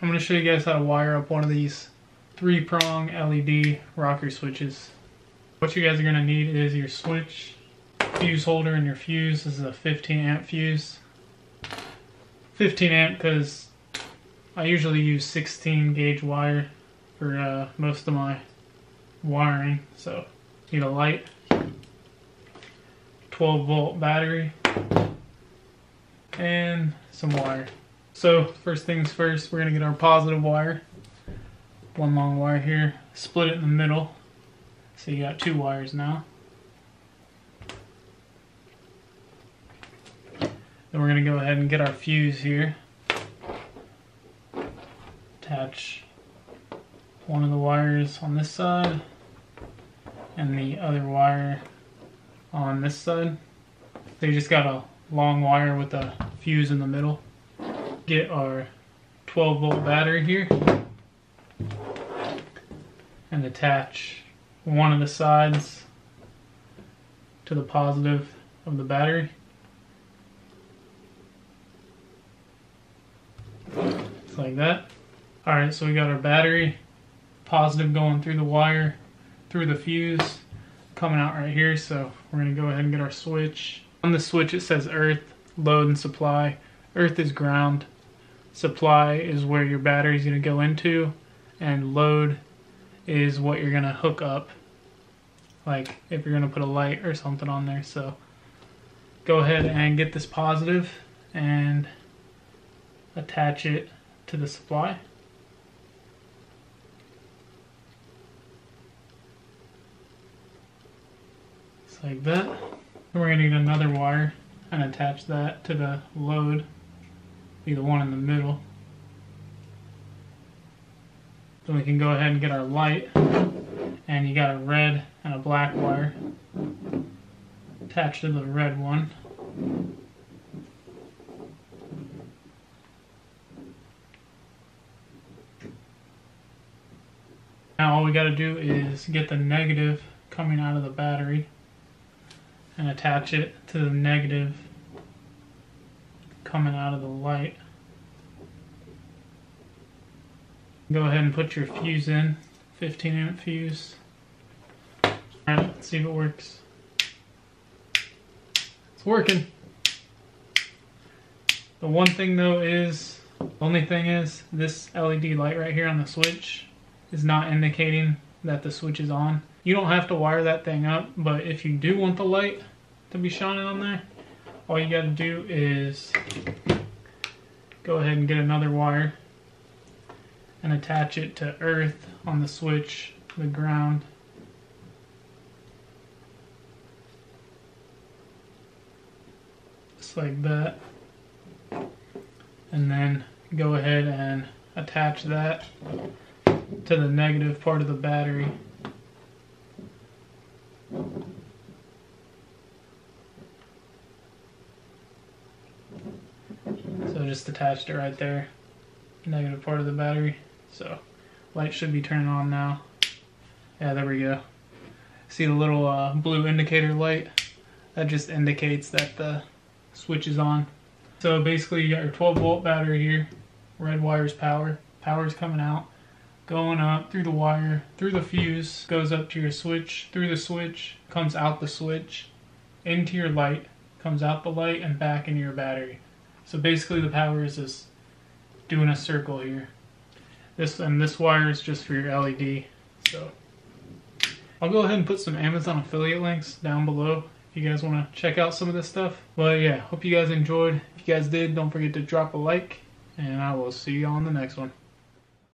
I'm going to show you guys how to wire up one of these three prong LED rocker switches. What you guys are going to need is your switch, fuse holder, and your fuse. This is a 15 amp fuse. 15 amp because I usually use 16 gauge wire for uh, most of my wiring. So need a light, 12 volt battery, and some wire. So first things first, we're gonna get our positive wire. One long wire here, split it in the middle. So you got two wires now. Then we're gonna go ahead and get our fuse here. Attach one of the wires on this side and the other wire on this side. They just got a long wire with a fuse in the middle get our 12 volt battery here and attach one of the sides to the positive of the battery. Just like that. Alright, so we got our battery positive going through the wire, through the fuse, coming out right here. So we're going to go ahead and get our switch. On the switch it says earth, load and supply. Earth is ground, supply is where your battery is going to go into and load is what you're going to hook up. Like if you're going to put a light or something on there so go ahead and get this positive and attach it to the supply. Just like that. And we're going to need another wire and attach that to the load be the one in the middle. Then we can go ahead and get our light. And you got a red and a black wire attached to the red one. Now all we got to do is get the negative coming out of the battery and attach it to the negative coming out of the light. Go ahead and put your fuse in, 15 amp fuse. Alright, let's see if it works. It's working. The one thing though is, only thing is, this LED light right here on the switch is not indicating that the switch is on. You don't have to wire that thing up, but if you do want the light to be shining on there, all you got to do is go ahead and get another wire and attach it to earth on the switch, the ground. Just like that. And then go ahead and attach that to the negative part of the battery. Just attached it right there. Negative part of the battery. So light should be turning on now. Yeah, there we go. See the little uh, blue indicator light? That just indicates that the switch is on. So basically you got your 12 volt battery here. Red wire's power. Power's coming out. Going up through the wire, through the fuse, goes up to your switch, through the switch, comes out the switch, into your light, comes out the light, and back into your battery. So basically the power is just doing a circle here. This and this wire is just for your LED. So I'll go ahead and put some Amazon affiliate links down below if you guys want to check out some of this stuff. But yeah, hope you guys enjoyed. If you guys did, don't forget to drop a like, and I will see you on the next one.